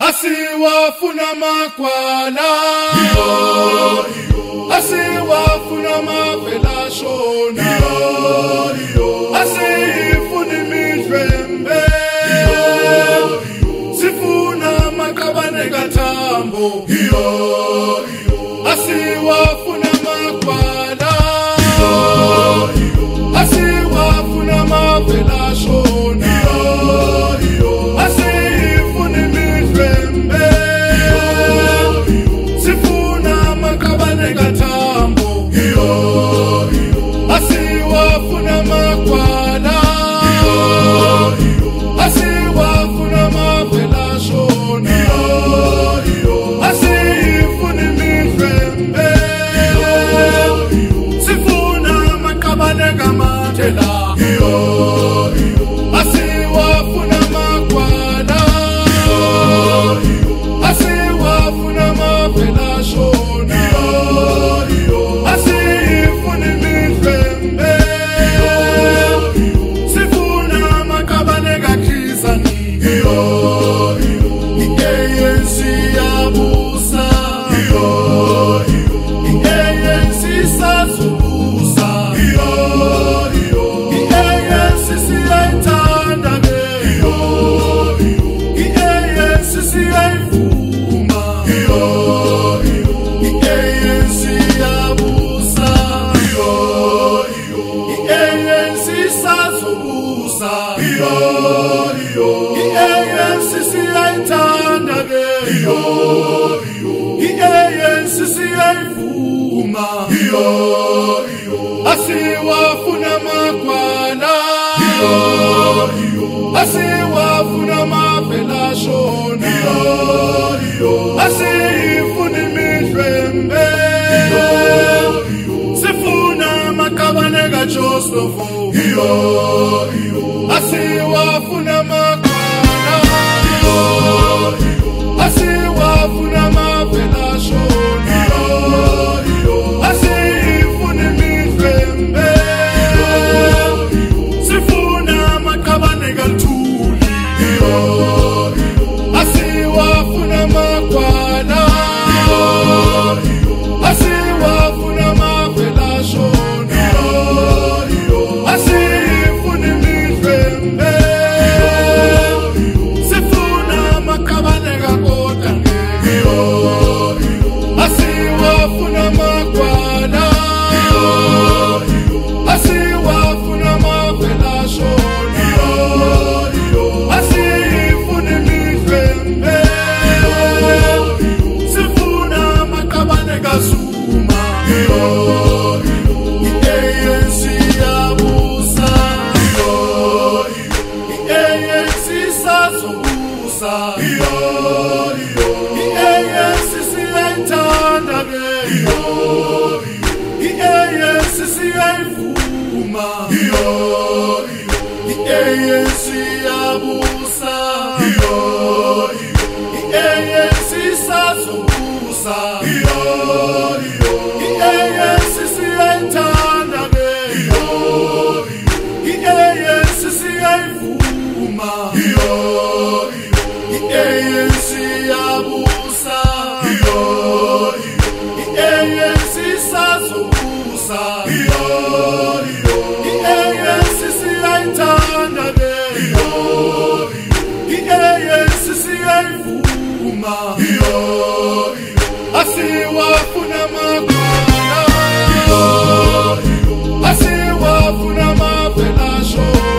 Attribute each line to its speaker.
Speaker 1: asiwafuna magwala asiwafuna mavelashona asiyifuna imidlwembe sifuna maqabane kathambo asiwafuna magwala asiwafuna mavela kubusa iyo
Speaker 2: iyo iyenc
Speaker 1: siyayithanda ke iyo iyo iyenc siyayivuma iyo iyo asiwafuna magwala iyo iyo asiwafuna mabelashona
Speaker 2: iyo iyo
Speaker 1: asiyifuna imidlwembe iyo iyo sifuna amaqabane kajosefu
Speaker 2: Alleluia.
Speaker 1: i-anc yabusa iyo i-anc sazubusa iyo i-anc siyayithanda ke iyo i-anc siyayithanda asiwafuna mabelazo